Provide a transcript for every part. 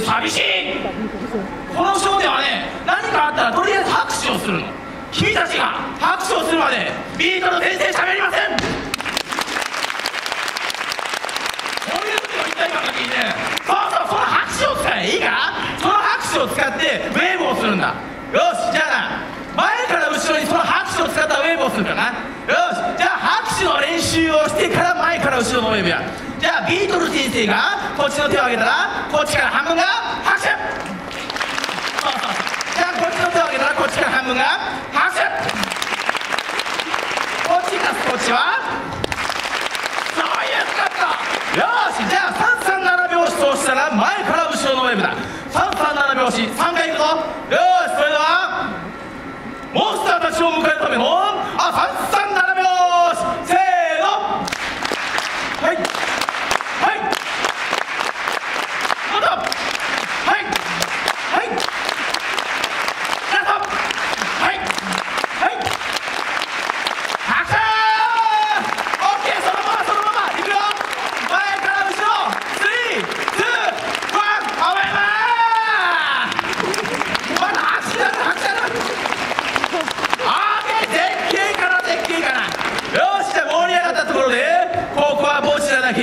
寂しい。このショーではね何かあったらとりあえず拍手をするの。君たちが拍手をするまでビートの先生喋りません。こういう時の一体感が聞いてそうそうその拍手を使えいいかその拍手を使ってウェーブをするんだ。よしじゃあな前から後ろにその拍手を使ったウェーブをするかな。よしじゃあ拍手の練習をしてから前から後ろのウェーブや。じゃあビートル先生がこっちの手を挙げたらこっちから半分が拍手。じゃあこっちの手を挙げたらこっちから半分が拍手。こっちがこっちはそういうこと。よしじゃあ337拍子そうしたら前から後ろのウェブだ。337拍子3回いくぞ。よしそれではモンスターたちを迎えるためのあ三三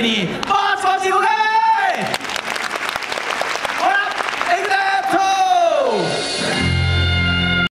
景かなよし